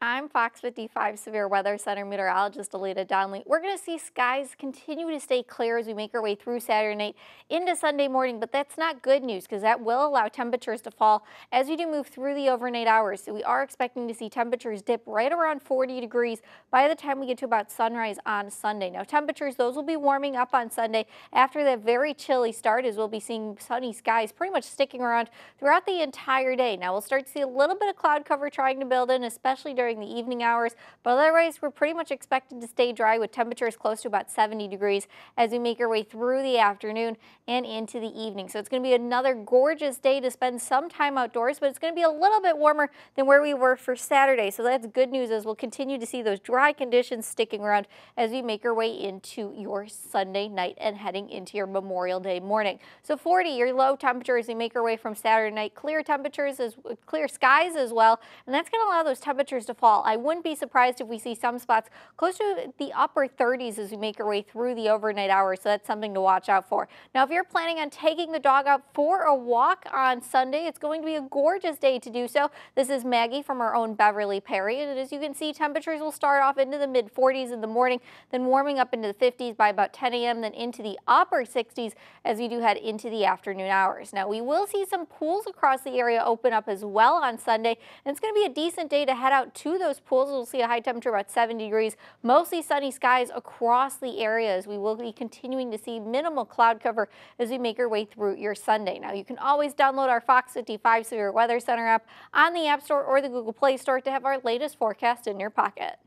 I'm Fox 55 Severe Weather Center meteorologist Alita Donnelly. We're going to see skies continue to stay clear as we make our way through Saturday night into Sunday morning, but that's not good news because that will allow temperatures to fall as we do move through the overnight hours. So we are expecting to see temperatures dip right around 40 degrees by the time we get to about sunrise on Sunday. Now temperatures, those will be warming up on Sunday after that very chilly start as we'll be seeing sunny skies pretty much sticking around throughout the entire day. Now we'll start to see a little bit of cloud cover trying to build in, especially during during the evening hours, but otherwise we're pretty much expected to stay dry with temperatures close to about 70 degrees as we make our way through the afternoon and into the evening. So it's going to be another gorgeous day to spend some time outdoors, but it's going to be a little bit warmer than where we were for Saturday. So that's good news as we'll continue to see those dry conditions sticking around as we make our way into your Sunday night and heading into your Memorial Day morning. So 40, your low temperature as we make our way from Saturday night. Clear temperatures, as clear skies as well, and that's going to allow those temperatures to fall. I wouldn't be surprised if we see some spots close to the upper 30s as we make our way through the overnight hours, so that's something to watch out for. Now, if you're planning on taking the dog out for a walk on Sunday, it's going to be a gorgeous day to do so. This is Maggie from our own Beverly Perry, and as you can see, temperatures will start off into the mid 40s in the morning, then warming up into the 50s by about 10 a.m., then into the upper 60s as we do head into the afternoon hours. Now, we will see some pools across the area open up as well on Sunday, and it's going to be a decent day to head out to to those pools. We'll see a high temperature about 70 degrees. Mostly sunny skies across the areas. We will be continuing to see minimal cloud cover as we make our way through your Sunday. Now, you can always download our Fox 55 Severe Weather Center app on the App Store or the Google Play Store to have our latest forecast in your pocket.